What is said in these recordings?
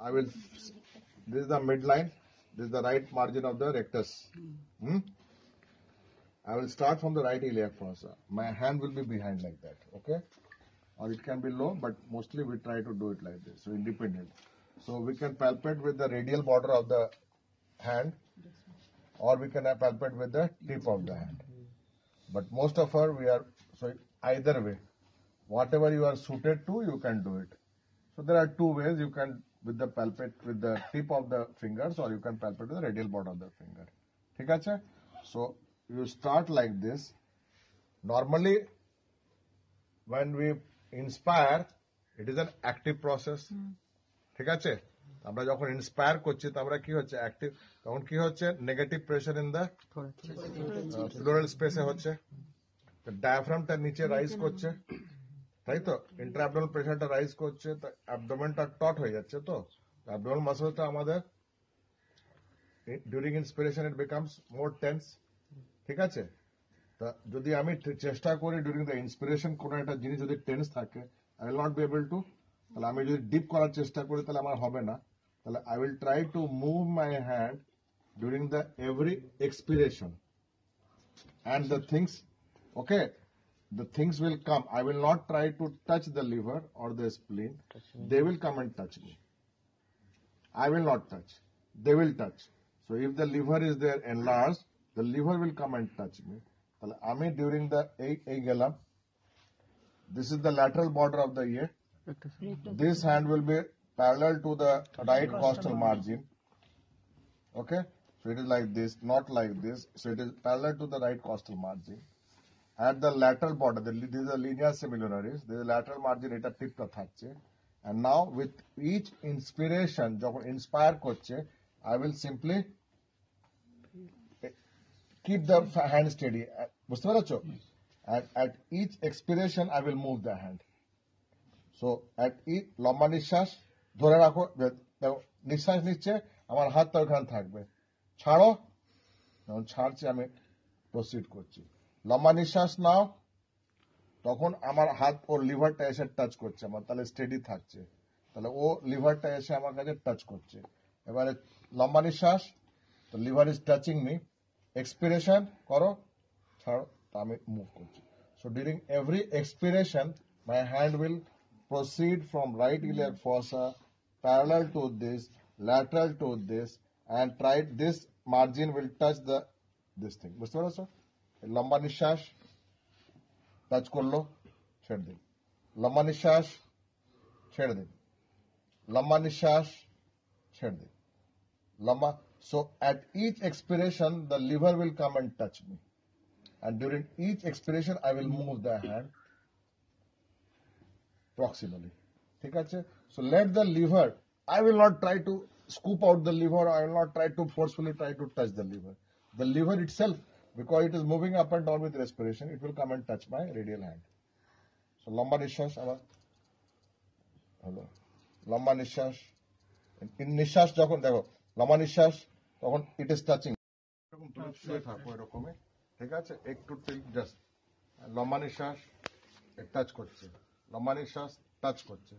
I will, this is the midline, this is the right margin of the rectus. Hmm? I will start from the right iliac fossa. My hand will be behind like that, okay? Or it can be low, but mostly we try to do it like this, so independent. So we can palpate with the radial border of the hand, or we can palpate with the tip of the hand. But most of our we are so either way, whatever you are suited to, you can do it. So there are two ways you can with the palpate with the tip of the fingers, or you can palpate with the radial border of the finger. ঠিক আছে? So you start like this. Normally, when we inspire, it is an active process. ঠিক আছে আমরা যখন inspire করছি তো আমরা কি হচ্ছে অ্যাক্টিভ তখন কি হচ্ছে negative pressure in the pleural স্পেসে হচ্ছে ডায়াফ্রামটা নিচে রাইজ করছে তাই তো? ইন্টারঅ্যাবডোনাল প্রেশারটা রাইজ করছে অ্যাবডোমেনটা টট হয়ে যাচ্ছে তো? অ্যাবডোনাল মাসলটা আমাদের during inspiration it becomes more tense ঠিক আছে? তা যদি আমি চেষ্টা করি ডিউরিং দ্য ইন্সপিরেশন কোন একটা জিনিস যদি টেন্স থাকে I will not be able to তাহলে আমি যদি ডিপ করার চেষ্টা করি তাহলে আমার হবে না। তাহলে I will try to move my hand during the every expiration and the things, okay? the things will come i will not try to touch the liver or the spleen they will come and touch me i will not touch they will touch so if the liver is there enlarged the liver will come and touch me তাহলে আমি during the এই এই গেলাম this is the lateral border of the ear this hand will be parallel to the right costal margin Okay? So it is like this, not like this. So it is parallel to the right costal margin. At the lateral border, the, this is a linear similarities. Is lateral margin এটা টিপটা থাকছে and now with each inspiration যখন inspire করছে I will simply keep the hand steady বুঝতে at, at each expiration I will move the hand so at each লম্বা নিঃশ্বাস ধরে রাখো নিঃশ্বাস নিচ্ছে আমার হাতটা ওখানে থাকবে ছাড়ো যখন ছাড়ছি আমি প্রসিড করছি লম্বা নিঃশ্বাস নাও, তখন আমার হাত ওর লিভারটা এসে টাচ করছে, আমার তাহলে স্টেডি থাকছে। তাহলে ও লিভারটা এসে আমার কাছে টাচ করছে। এবারে লম্বা নিঃশ্বাস, তো liver is touching me expiration করো, ছাড়ো আমি মুভ করছি। So during every expiration my hand will proceed from right iliac fossa, parallel to this, lateral to this, and try this margin will touch the, this thing বুঝতে পারছ? লম্বা নিঃশ্বাস touch করলো ছেড়ে দিন লম্বা নিঃশ্বাস ছেড়ে দিন লম্বা নিঃশ্বাস ছেড়ে দিন লম্বা so at each expiration the liver will come and touch me and during each expiration i will move the hand proximally. ঠিক আছে? So let the liver, I will not try to scoop out the liver, I will not try to forcefully try to touch the liver. The liver itself, because it is moving up and down with respiration, it will come and touch my radial hand. So লম্বা নিঃশ্বাস আবার হলো লম্বা নিঃশ্বাস নিঃশ্বাস যখন দেখো লম্বা নিঃশ্বাস তখন ইট ইজ টাচিং এরকম তুমি শুয়ে থাকো এরকমই ঠিক আছে? একটু জাস্ট লম্বা নিঃশ্বাস টাচ করছে। লম্বা নিঃশ্বাস টাচ করছে।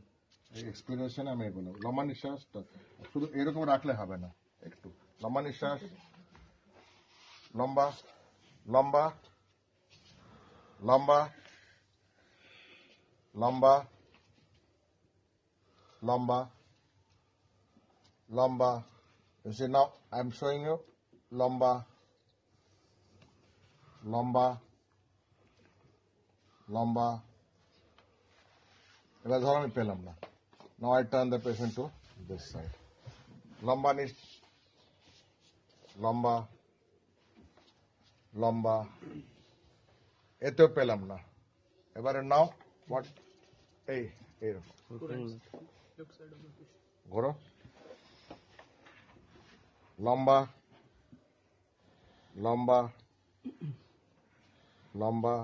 এই এক্সপিরিয়েশন আমি এগুলো লম্বা নিঃশ্বাস শুধু এরকম রাখলে হবে না একটু। লম্বা নিঃশ্বাস লম্বা লম্বা লম্বা লম্বা লম্বা লম্বা You see now I'm showing you লম্বা লম্বা লম্বা এবার ধরো আমি পেলাম না now I turn the patient to this side লম্বা নিস লম্বা লম্বা। এতেও পেলাম না। এবারে নাও হোয়াট এই ঘোরো। লম্বা লম্বা লম্বা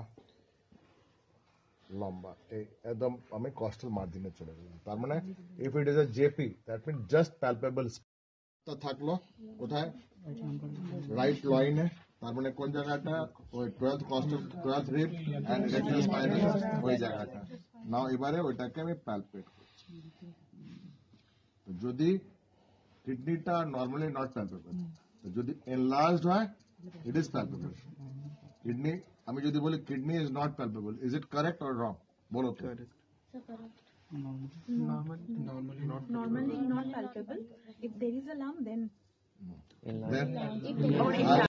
লম্বা। এই একদম আমি কস্টাল মার্জিনে চলে গেলাম। তার মানে if it is a JP that mean just palpable থাকল কোথায়? রাইট লাইনে তার মানে কোন জায়গাটা ওই twelfth costal twelfth rib and rectal spinal ওই জায়গাটা নাও এবারে ওইটাকে আমি প্যালপেট করছি তো যদি কিডনিটা নর্মালি নট প্যালপেবল যদি এনলার্জড হয় ইট ইজ প্যালপেবল কিডনি আমি যদি বলি kidney is not palpable is it correct or wrong বলো তো Normally not palpable. If there is a lump, then Then- or